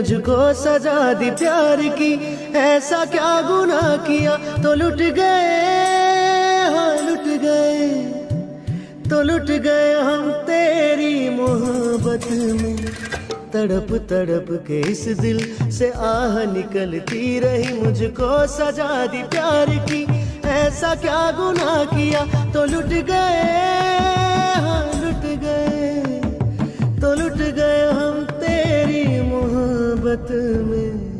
मुझको सजा दी प्यार की, ऐसा क्या गुनाह किया? तो लुट गए हाँ लुट गए। तो लुट गए हम तेरी मोहब्बत में। तड़प तड़प के इस दिल से आह निकलती रही मुझको सजा दी प्यार की। ऐसा क्या गुना किया? तो लुट गए हाँ लुट गए। तो लुट गए हम मोहब्बत में।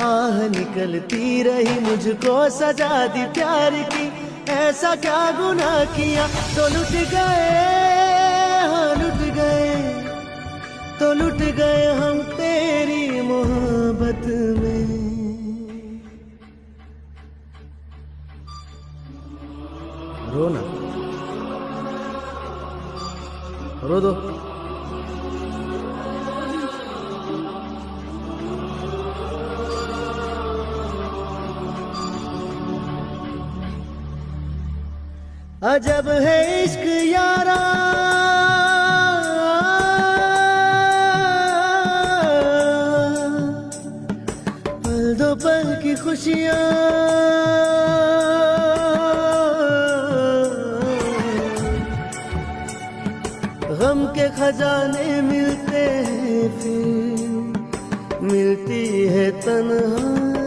आह, निकलती रही मुझको सजा दी प्यार की। ऐसा क्या गुना किया? तो लुट गए हाँ लुट गए। तो लुट गए हम तेरी मोहब्बत में। रो ना। रो दो। अजब है इश्क यारा। पल दो पल की खुशियाँ। गम के खजाने मिलते हैं फिर, मिलती है तन्हाइयाँ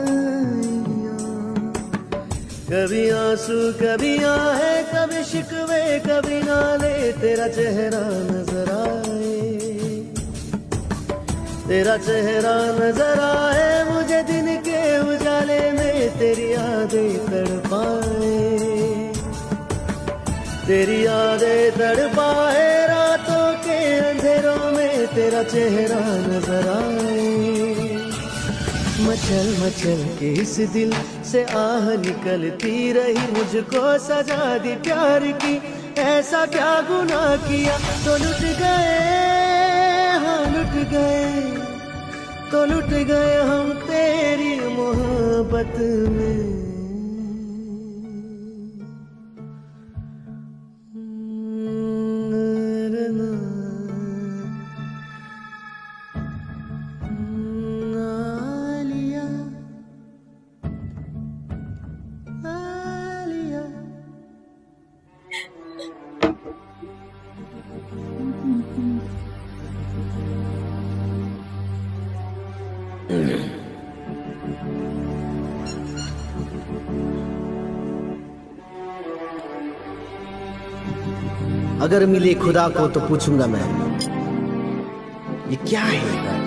कभी आँसू, कभी आहे, कभी शिकवे, कभी नाले, तेरा चेहरा नज़र आए। तेरा चेहरा नज़र आए, मुझे दिन के उजाले में तेरी यादें तड़पाए। तेरी यादें तड़पाए, रातों के अंधेरों में तेरा चेहरा नज़र आए। मचल मचल के इस दिल से आह निकलती रही मुझको सजा दी प्यार की। ऐसा क्या गुना किया? तो लुट गए हाँ लुट गए। तो लुट गए हम तेरी मोहब्बत में। अगर मिले खुदा को तो पूछूँगा मैं ये क्या है?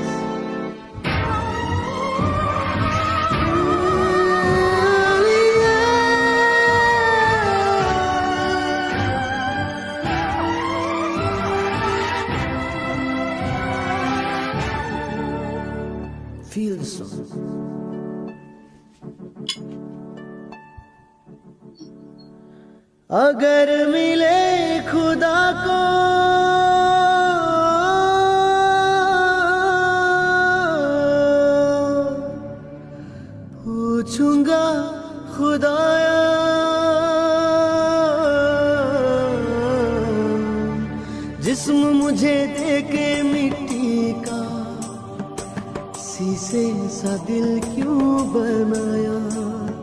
Feel the song. अगर मिले खुदा को पूछूँगा खुदाया जिस्म मुझे दे का से सा दिल क्यों बनाया